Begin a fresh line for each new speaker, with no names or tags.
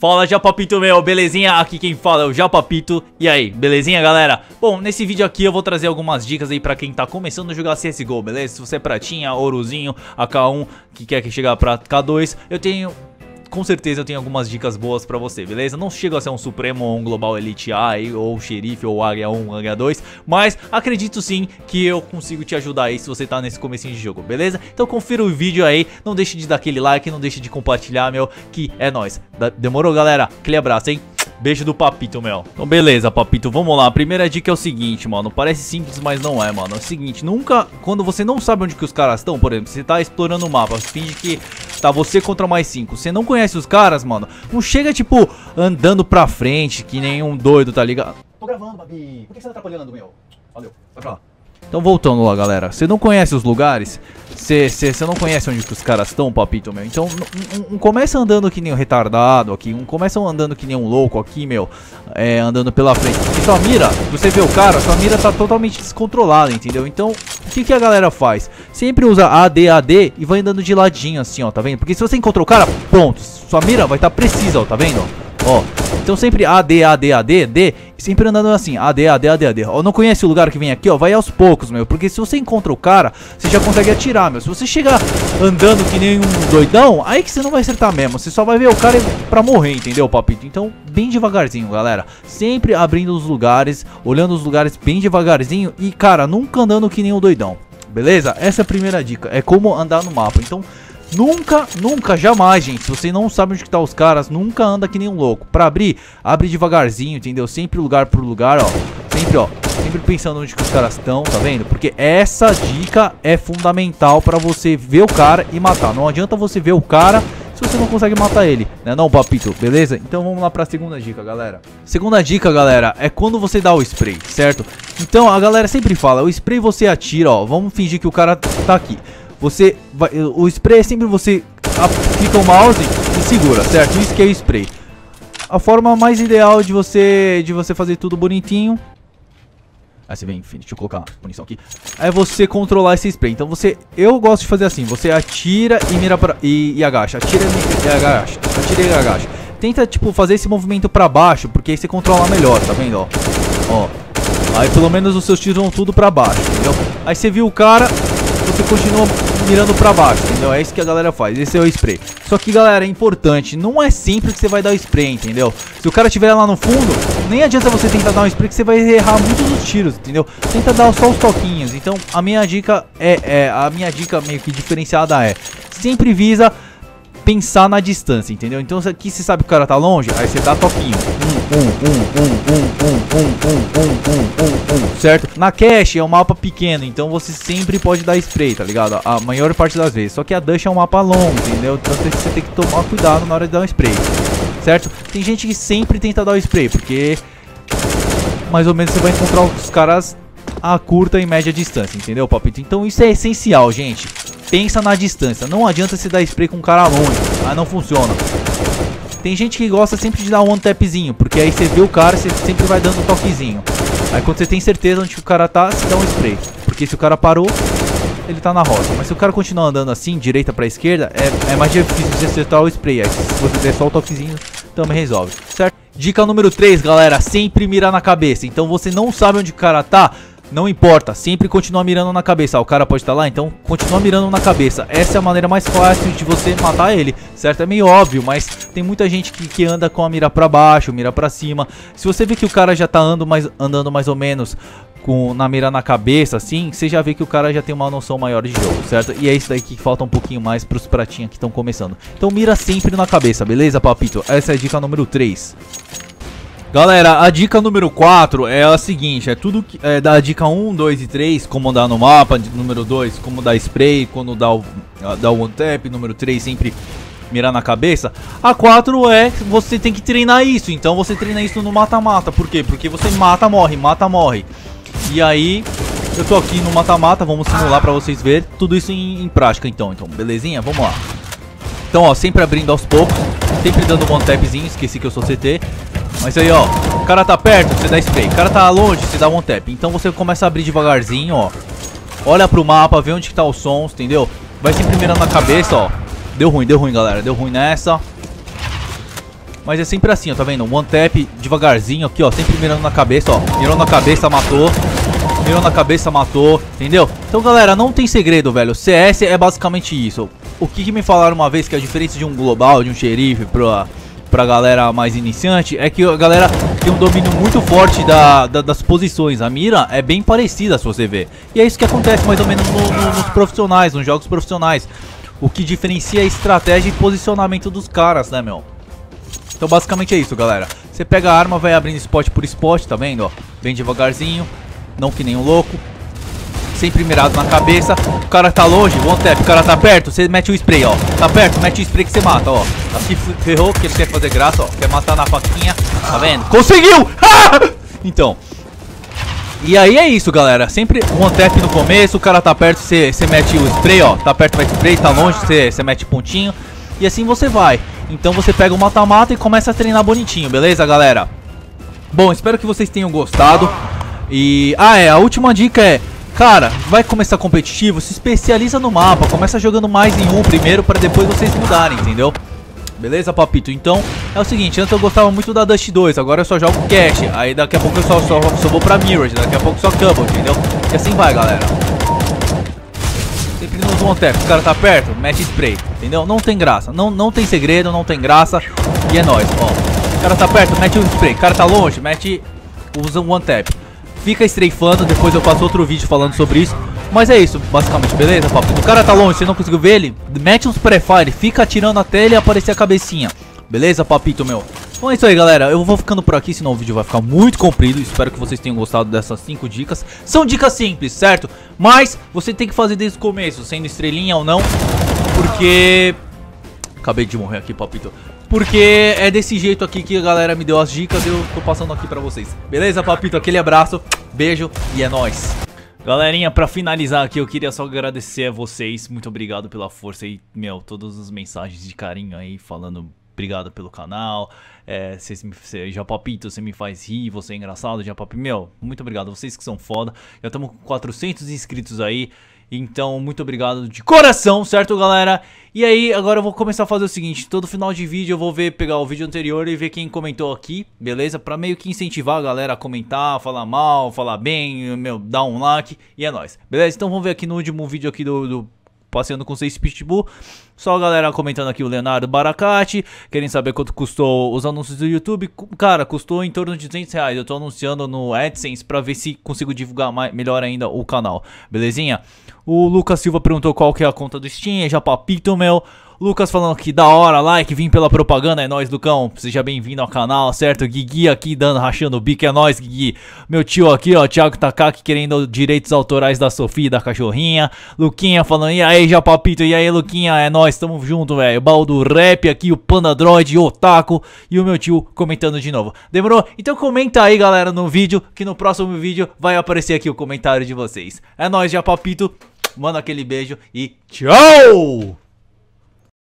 Fala Japapito meu, belezinha? Aqui quem fala é o Japapito E aí, belezinha galera? Bom, nesse vídeo aqui eu vou trazer algumas dicas aí pra quem tá começando a jogar CSGO, beleza? Se você é pratinha, ourozinho, AK1, que quer chegar pra K2 Eu tenho com certeza eu tenho algumas dicas boas pra você, beleza? Não chega a ser um Supremo ou um Global Elite A, ou Xerife, ou Águia 1, Águia 2, mas acredito sim que eu consigo te ajudar aí se você tá nesse comecinho de jogo, beleza? Então confira o vídeo aí, não deixe de dar aquele like, não deixe de compartilhar, meu, que é nóis. Demorou, galera? Aquele abraço, hein? Beijo do Papito, meu. Então, beleza, Papito, vamos lá. A primeira dica é o seguinte, mano. Parece simples, mas não é, mano. É o seguinte, nunca... Quando você não sabe onde que os caras estão, por exemplo, você tá explorando o mapa, finge que tá você contra mais cinco. Você não conhece os caras, mano. Não chega, tipo, andando pra frente, que nem um doido, tá ligado? Tô gravando, Babi. Por que você tá atrapalhando, meu? Valeu, vai pra lá. Então voltando lá, galera. Você não conhece os lugares? Você não conhece onde os caras estão, papito, meu? Então um, um, começa andando que nem um retardado aqui. Um começa andando que nem um louco aqui, meu. É, andando pela frente. E sua mira, você vê o cara, sua mira tá totalmente descontrolada, entendeu? Então, o que, que a galera faz? Sempre usa AD, AD e vai andando de ladinho assim, ó, tá vendo? Porque se você encontrou o cara, pronto. Sua mira vai estar tá precisa, ó, tá vendo? Ó, então sempre AD, AD, AD, D, sempre andando assim, AD, AD, AD, AD. Ó, não conhece o lugar que vem aqui, ó, vai aos poucos, meu, porque se você encontra o cara, você já consegue atirar, meu. Se você chegar andando que nem um doidão, aí que você não vai acertar mesmo, você só vai ver o cara pra morrer, entendeu, papito? Então, bem devagarzinho, galera. Sempre abrindo os lugares, olhando os lugares bem devagarzinho e, cara, nunca andando que nem um doidão. Beleza? Essa é a primeira dica, é como andar no mapa. Então, Nunca, nunca, jamais, gente. Se você não sabe onde que tá os caras, nunca anda que nem um louco. Pra abrir, abre devagarzinho, entendeu? Sempre lugar por lugar, ó. Sempre, ó. Sempre pensando onde que os caras estão, tá vendo? Porque essa dica é fundamental pra você ver o cara e matar. Não adianta você ver o cara se você não consegue matar ele, né não, papito, beleza? Então vamos lá pra segunda dica, galera. Segunda dica, galera, é quando você dá o spray, certo? Então a galera sempre fala, o spray você atira, ó, vamos fingir que o cara tá aqui. Você vai, o spray é sempre você aplica o mouse e segura, certo? Isso que é o spray. A forma mais ideal de você de você fazer tudo bonitinho Aí você vem, enfim, deixa eu colocar munição aqui. É você controlar esse spray. Então você, eu gosto de fazer assim. Você atira e mira pra, e, e agacha. Atira e, e agacha. Atira e agacha. Tenta, tipo, fazer esse movimento pra baixo, porque aí você controla melhor, tá vendo, ó? Ó. Aí pelo menos os seus tiros vão tudo pra baixo, entendeu? Aí você viu o cara, você continua mirando pra baixo, entendeu? É isso que a galera faz, esse é o spray. Só que, galera, é importante, não é sempre que você vai dar o spray, entendeu? Se o cara estiver lá no fundo, nem adianta você tentar dar um spray que você vai errar muitos dos tiros, entendeu? Tenta dar só os toquinhos. Então, a minha dica é, é a minha dica meio que diferenciada é, sempre visa pensar na distância, entendeu? Então aqui você sabe que o cara tá longe, aí você dá toquinho. Certo? Na cache é um mapa pequeno, então você sempre pode dar spray, tá ligado? A maior parte das vezes. Só que a Dash é um mapa longo, entendeu? Então você tem que tomar cuidado na hora de dar um spray. Certo? Tem gente que sempre tenta dar o spray, porque mais ou menos você vai encontrar os caras a curta e média distância, entendeu, papito? Então isso é essencial, gente pensa na distância. Não adianta se dar spray com um cara longe, aí não funciona. Tem gente que gosta sempre de dar um one tapzinho, porque aí você vê o cara, você sempre vai dando um toquezinho. Aí quando você tem certeza onde o cara tá, você dá um spray. Porque se o cara parou, ele tá na roda. Mas se o cara continuar andando assim, direita pra esquerda, é, é mais difícil de acertar o spray. Aí se você der só o toquezinho, também resolve, certo? Dica número 3, galera, sempre mirar na cabeça. Então você não sabe onde o cara tá, não importa, sempre continua mirando na cabeça. Ah, o cara pode estar lá, então continua mirando na cabeça. Essa é a maneira mais fácil de você matar ele, certo? É meio óbvio, mas tem muita gente que, que anda com a mira pra baixo, mira pra cima. Se você vê que o cara já tá andando mais, andando mais ou menos com, na mira na cabeça, assim, você já vê que o cara já tem uma noção maior de jogo, certo? E é isso daí que falta um pouquinho mais pros pratinhos que estão começando. Então mira sempre na cabeça, beleza, papito? Essa é a dica número 3. Galera, a dica número 4 é a seguinte, é tudo que, é, da dica 1, 2 e 3, como dar no mapa, número 2, como dar spray, quando dá o, dá o one tap, número 3, sempre mirar na cabeça. A 4 é você tem que treinar isso, então você treina isso no mata-mata, por quê? Porque você mata, morre, mata, morre. E aí, eu tô aqui no mata-mata, vamos simular pra vocês verem tudo isso em, em prática então, então, belezinha? Vamos lá. Então, ó, sempre abrindo aos poucos, sempre dando um one tapzinho, esqueci que eu sou CT. Mas aí, ó, o cara tá perto, você dá spray. O cara tá longe, você dá one tap. Então você começa a abrir devagarzinho, ó. Olha pro mapa, vê onde que tá os sons, entendeu? Vai sempre mirando na cabeça, ó. Deu ruim, deu ruim, galera. Deu ruim nessa. Mas é sempre assim, ó, tá vendo? One tap devagarzinho aqui, ó, sempre mirando na cabeça, ó. Mirou na cabeça, matou. Mirou na cabeça, matou, entendeu? Então, galera, não tem segredo, velho. CS é basicamente isso. O que, que me falaram uma vez que a diferença de um global, de um xerife pra, pra galera mais iniciante é que a galera tem um domínio muito forte da, da, das posições. A mira é bem parecida, se você ver. E é isso que acontece mais ou menos no, no, nos profissionais, nos jogos profissionais. O que diferencia a estratégia e posicionamento dos caras, né, meu? Então basicamente é isso, galera. Você pega a arma, vai abrindo spot por spot, tá vendo, ó? Bem devagarzinho, não que nem um louco. Sempre mirado na cabeça. O cara tá longe, one tap, o cara tá perto, você mete o spray, ó. Tá perto, mete o spray que você mata, ó. Aqui ferrou, que ele quer fazer graça, ó. Quer matar na faquinha, tá vendo? Conseguiu! então, e aí é isso, galera. Sempre one tap no começo, o cara tá perto, você mete o spray, ó. Tá perto, mete spray, tá longe, você mete pontinho. E assim você vai. Então você pega o mata-mata e começa a treinar bonitinho, beleza, galera? Bom, espero que vocês tenham gostado. E... Ah, é, a última dica é... Cara, vai começar competitivo, se especializa no mapa, começa jogando mais em um primeiro para depois vocês mudarem, entendeu? Beleza, papito? Então, é o seguinte, antes eu gostava muito da Dust 2, agora eu só jogo Cash. Aí daqui a pouco eu só, só, só vou pra Mirror, daqui a pouco só Cubble, entendeu? E assim vai, galera. Sempre nos one tap, o cara tá perto, mete spray, entendeu? Não tem graça, não, não tem segredo, não tem graça. E é nóis, ó. O cara tá perto, mete o spray, o cara tá longe, mete... Usa um one tap. Fica strafando, depois eu faço outro vídeo falando sobre isso. Mas é isso, basicamente, beleza, papo? O cara tá longe, você não conseguiu ver ele? Mete uns pré-fire, fica atirando até ele aparecer a cabecinha. Beleza, papito meu? Então é isso aí, galera. Eu vou ficando por aqui, senão o vídeo vai ficar muito comprido. Espero que vocês tenham gostado dessas 5 dicas. São dicas simples, certo? Mas você tem que fazer desde o começo, sendo estrelinha ou não. Porque... Acabei de morrer aqui, papito. Porque é desse jeito aqui que a galera me deu as dicas eu tô passando aqui pra vocês. Beleza, papito? Aquele abraço, beijo e é nóis. Galerinha, pra finalizar aqui, eu queria só agradecer a vocês. Muito obrigado pela força e, meu, todas as mensagens de carinho aí, falando obrigado pelo canal. É, vocês me, cê, Japapito, você me faz rir, você é engraçado, Japapito. Meu, muito obrigado, vocês que são foda. Já estamos com 400 inscritos aí. Então, muito obrigado de coração, certo, galera? E aí, agora eu vou começar a fazer o seguinte, todo final de vídeo eu vou ver, pegar o vídeo anterior e ver quem comentou aqui, beleza? Pra meio que incentivar a galera a comentar, falar mal, falar bem, meu, dar um like, e é nóis, beleza? Então vamos ver aqui no último vídeo aqui do, do passeando com seis pitbull. Só a galera comentando aqui o Leonardo Baracate, querem saber quanto custou os anúncios do YouTube. Cara, custou em torno de 200 reais. Eu tô anunciando no AdSense pra ver se consigo divulgar mais, melhor ainda o canal, belezinha? O Lucas Silva perguntou qual que é a conta do Steam, é já papito, meu. Lucas falando que da hora, like, vim pela propaganda, é nóis, Lucão. Seja bem-vindo ao canal, certo? Guigui aqui dando, rachando o bico, é nóis, Guigui. Meu tio aqui, ó, Thiago Takaki querendo direitos autorais da Sofia e da cachorrinha. Luquinha falando, e aí, Japapito, e aí, Luquinha, é nóis, tamo junto, velho. Baldo Rap aqui, o Panda Droid, o Otaku e o meu tio comentando de novo. Demorou? Então comenta aí, galera, no vídeo, que no próximo vídeo vai aparecer aqui o comentário de vocês. É nóis, Japapito. Manda aquele beijo e tchau!